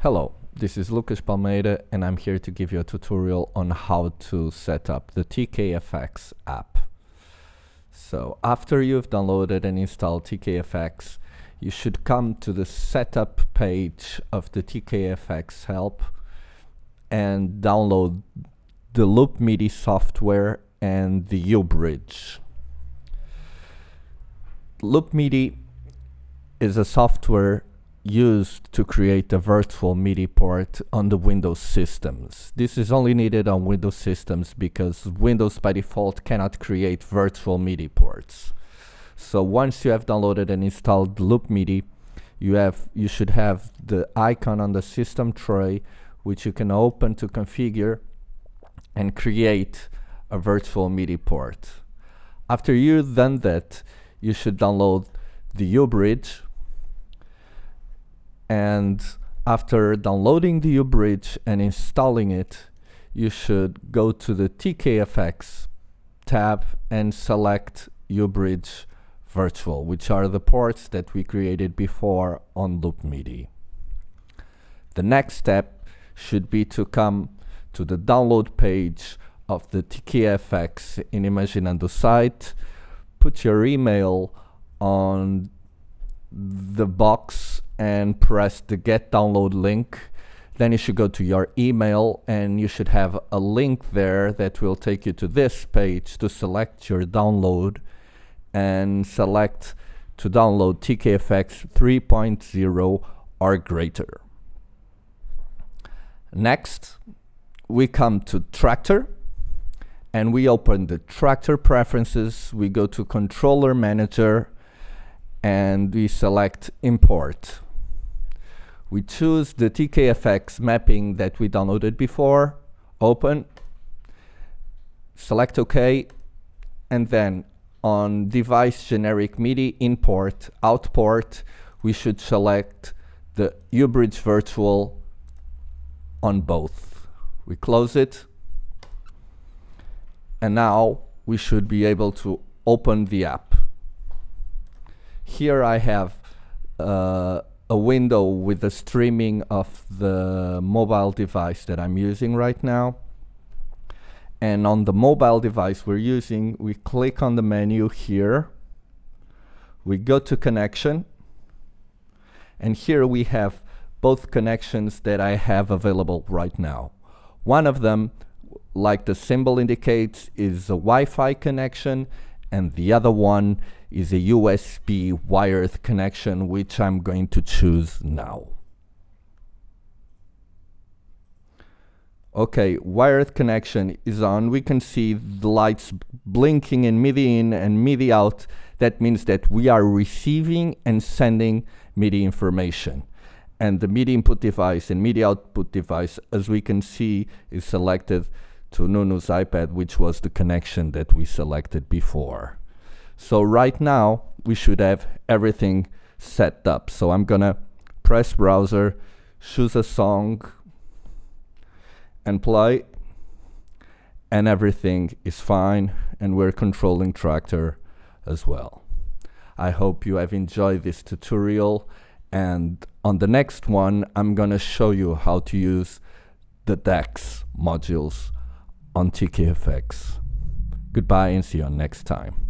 Hello, this is Lucas Palmeira and I'm here to give you a tutorial on how to set up the TKFX app. So after you've downloaded and installed TKFX, you should come to the setup page of the TKFX help and download the Loop MIDI software and the uBridge. Loop MIDI is a software used to create a virtual MIDI port on the Windows systems. This is only needed on Windows systems because Windows by default cannot create virtual MIDI ports. So once you have downloaded and installed Loop MIDI, you have you should have the icon on the system tray which you can open to configure and create a virtual MIDI port. After you've done that, you should download the uBridge and after downloading the uBridge and installing it, you should go to the TKFX tab and select uBridge Virtual, which are the ports that we created before on Loop MIDI. The next step should be to come to the download page of the TKFX in Imaginando site, put your email on the box and press the get download link then you should go to your email and you should have a link there that will take you to this page to select your download and select to download TKFX 3.0 or greater. Next, we come to Traktor and we open the Traktor preferences. We go to controller manager and we select import. We choose the TKFX mapping that we downloaded before, open, select OK, and then on device generic MIDI import outport, we should select the uBridge virtual on both. We close it, and now we should be able to open the app. Here I have uh, a window with the streaming of the mobile device that I'm using right now. And on the mobile device we're using, we click on the menu here. We go to connection. And here we have both connections that I have available right now. One of them, like the symbol indicates, is a Wi-Fi connection and the other one is a USB wired connection which I'm going to choose now. Okay, wired connection is on. We can see the lights blinking in MIDI in and MIDI out. That means that we are receiving and sending MIDI information. And the MIDI input device and MIDI output device, as we can see, is selected to Nunu's iPad, which was the connection that we selected before. So right now, we should have everything set up. So I'm gonna press browser, choose a song, and play, and everything is fine, and we're controlling Traktor as well. I hope you have enjoyed this tutorial, and on the next one, I'm gonna show you how to use the DAX modules on TKFX. Goodbye and see you next time.